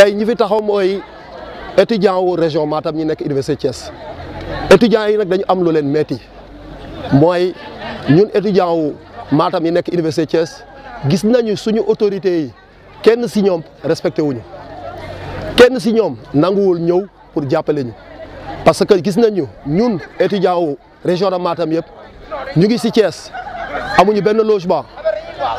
tey ñi fi taxaw mooy étudiant wu région Matam ñi nekk université Thiès étudiants yi nag dañu am lu leen metti mooy ñun étudiant wu Matam yi nekk université Thiès gis nañu suñu autorité yi kenn si ñoom respecté wuñu kenn si ñoom nanguwul ñëw pour jàppale ñu parce que gis nañu ñun étudiant wu région de Matam yëpp ñu ngi si Thiès amuñu benn logement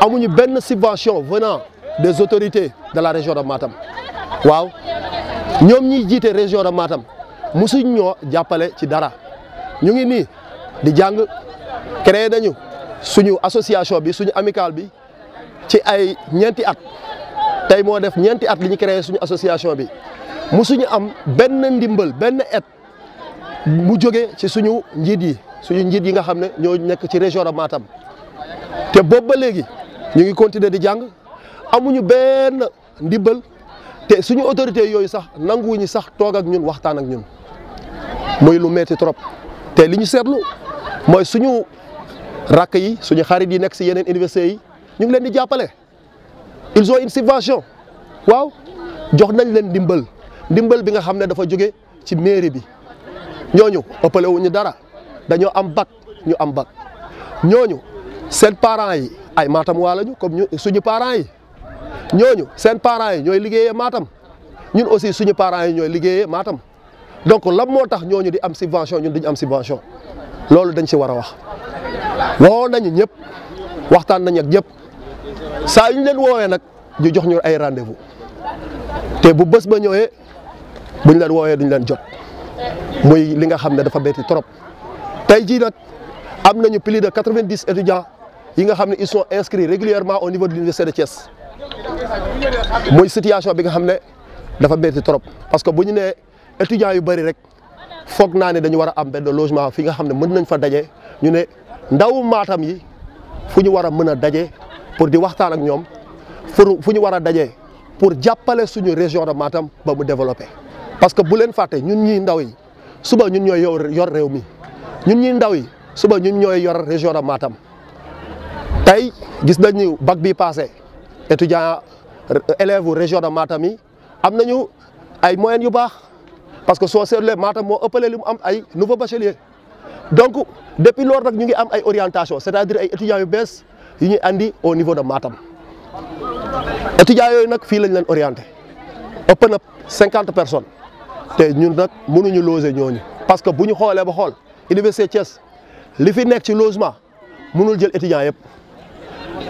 amuñu benn subvention venant des autorités de la région de Matam waaw ñoom ñiy jiite région de Matam mosuñ ñoo jàppale ci dara ñu ngi nii di jàng créé nañu suñu association bi suñu amicale bi ci ay ñeenti at tey moo def ñeenti at li ñu créé suñu association bi mosuñu am benn ndimbal benn aide mu jóge ci suñu njiit yi suñu njiit yi nga xam ne ñoo nekk ci région de Matam te boobu ba léegi ñu ngi continuer di jàng amuñu benn ndimbal te suñu autorité yooyu sax nanguwuñu sax toog ak ñun waxtaan ak ñun muy lu metti trop te li ñu seetlu mooy suñu rakk yi suñu xarit yi nekk si yeneen université yi ñu ngi leen di jàppale ils ont une subvention waaw jox nañ leen ndimbal ndimbal bi nga xam ne dafa jóge ci mairie bi ñooñu ëppale wuñu dara dañoo am bac ñu am bac ñooñu seen parents yi ay Matam waa lañu comme ñu suñu parents yi ñooñu seen parents yi ñooy liggéeyee Matam ñun aussi suñu parents yi ñooy liggéeyee Matam donc lan moo tax ñooñu di am subvention ñun duñu am subvention loolu dañ si war a wax woo nañu ñëpp waxtaan nañ ak ñëpp saa yu ñu leen woowee nag ñu jox ñu ay rendez-vous te bu bés ba ñëwee buñ leen woowee duñ leen jot muy li nga xam ne dafa betti trop tey jii nag am nañu plus de quatre-vingt-dix étudiants yi nga xam ne ils sont inscrits régulièrement au niveau de l'université de Thiès muy situation bi nga xam ne dafa betti trop parce que bu ñu nee étudiants yu bëri rek. foog naa ne dañu war a am benn logement fi nga xam ne mën nañ fa daje ñu ne ndaw maatam yi fu ñu war a mën a daje pour di waxtaan ak ñoom pour fu ñu war a daje pour jàppale suñu région de Matam ba mu développé. parce que bu leen fàtte ñun ñii ndaw yi suba ñun ñooy yor yor réew mi ñun ñii ndaw yi suba ñun ñooy yor région de Matam tey gis nañ ni bac bi passé étudiant élèves région de Matam yi. am nañu ay moyens yu baax parce que soo seetlee Matam moo ëppale li mu am ay nouveau bachelier donc depuis loolu nag ñu ngi am ay orientation c'est-à-dire ay étudiants yu bees yu ñuy andi au niveau de Matam étudiants yooyu nag fii lañ leen orienté ëpp na cinquante personnes te ñun nag mënuñu loger ñooñu parce que bu ñu xoolee ba xool université Thiès li fi nekk ci logement mënul jël étudiants yëpp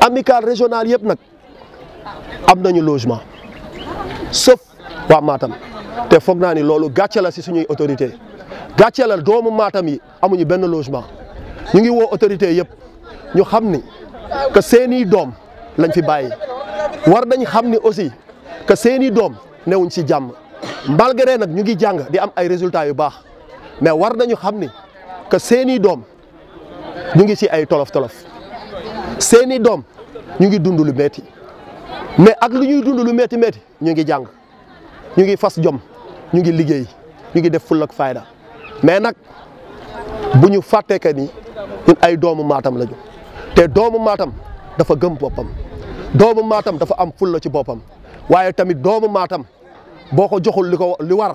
amicale régionale yëpp nag am nañu logement sauf waa Matam te foog naa ni loolu gàcce la si suñuy autorité gàcce la doomu Matam yi amuñu benn logement ñu ngi woo autorité yëpp ñu xam ni que seeni doom lañ fi bàyyi war nañ xam ni aussi que seeni doom newuñ si jàmm malgré nag ñu ngi jàng di am ay résultats yu baax mais war nañu xam ni que seeni doom ñu ngi ci ay tolof tolof seeni doom ñu ngi dund lu metti mais ak lu ñuy dund lu metti metti ñu ngi jàng ñu ngi fas jom ñu ngi liggéey ñu ngi def fulla ak fayda mais nag bu ñu fàttee que ni ñun ay doomu Matam lañu te doomu Matam dafa gëm boppam doomu Matam dafa am fulla ci boppam waaye tamit doomu Matam boo ko joxul li ko li war